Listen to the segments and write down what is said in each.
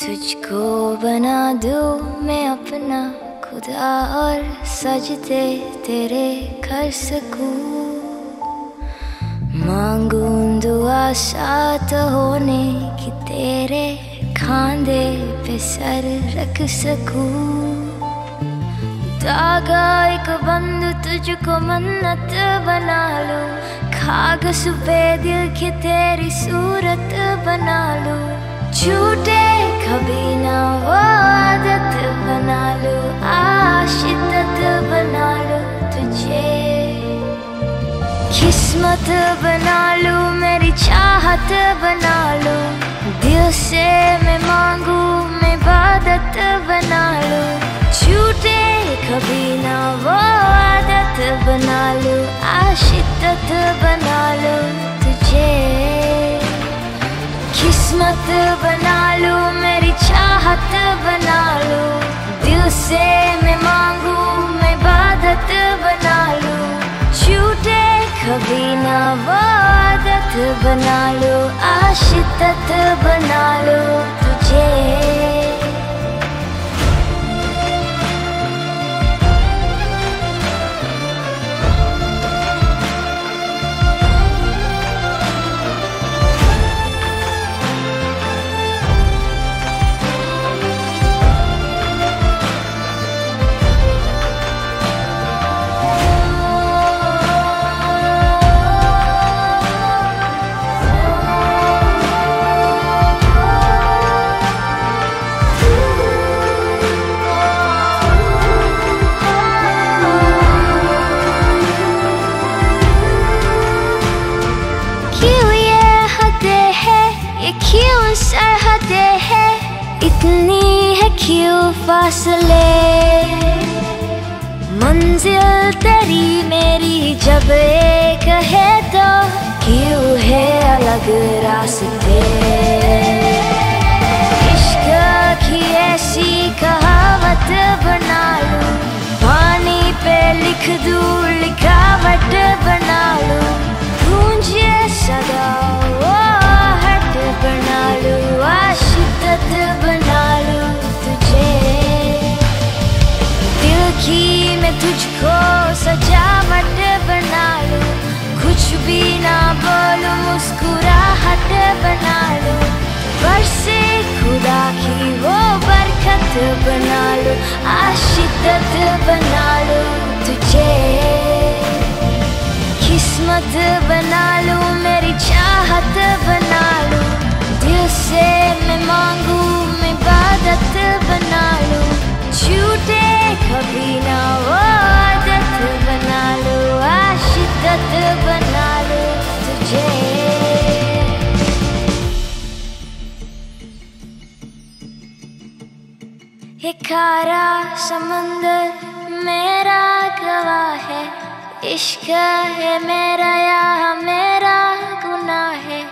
तुझको बना दो मैं अपना खुदा और सजदे तेरे कर सकूँ। मांगू दुआ साथ होने की तेरे खांदे पे सर रख सकूँ। धागा एक बंद, तुझको मन्नत बना लो। कागज़ पे दिल की तेरी सूरत बना लो। झूठे कभी ना वो आदत बना लो, आशिदत बना लो तुझे। किस्मत बना लो, मेरी चाहत बना लो। दिल से मैं मांगू, मैं इबादत बना लो। झूठे कभी ना वो आदत बना लो, आशिदत बना लो तुझे। किस्मत बना लो मेरी चाहत बना लो। दिल से मैं मांगू, मैं इबादत बना लो। छूटे कभी ना वो बना लो आशित बना लो तुझे। इतनी है क्यों फासले? मंजिल तेरी मेरी जब एक है तो क्यों है अलग रास्ते? मुस्कुराहट बना लो। बरसे खुदा की वो बरकत बना लो। आशिकत बना लो तुझे। किस्मत बना लो, मेरी चाहत बना लो। दिल से मैं ये खारा समंदर मेरा गवाह है। इश्क है मेरा या मेरा गुनाह है।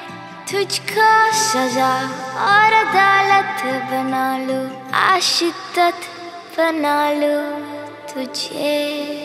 तुझको सजा और अदालत बना लो आशिकत बना लो तुझे।